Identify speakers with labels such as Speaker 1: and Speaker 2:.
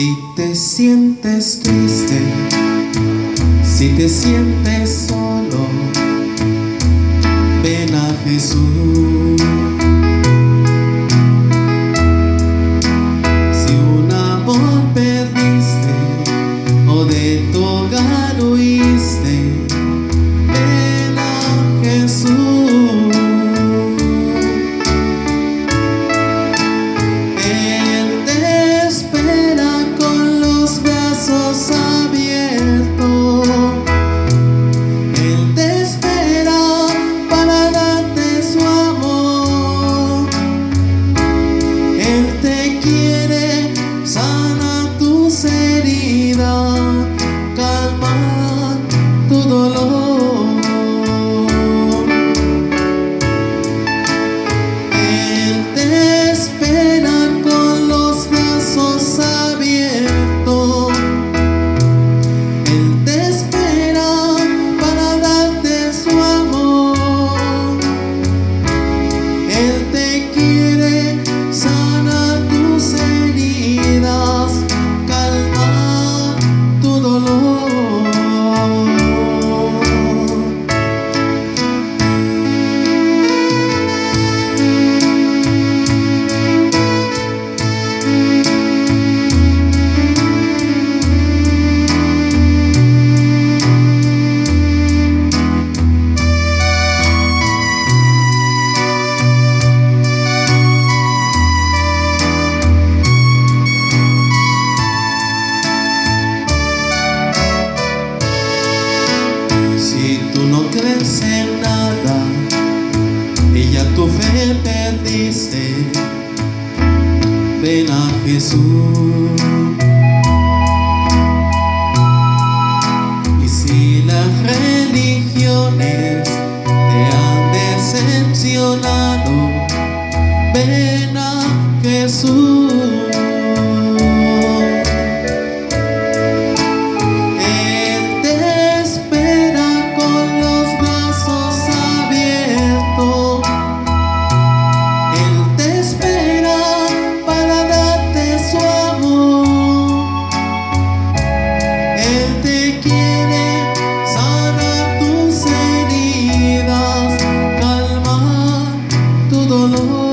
Speaker 1: Si te sientes triste, si te sientes solo, sou só. crees nada y tu fe perdiste. Ven a Jesús. dolor.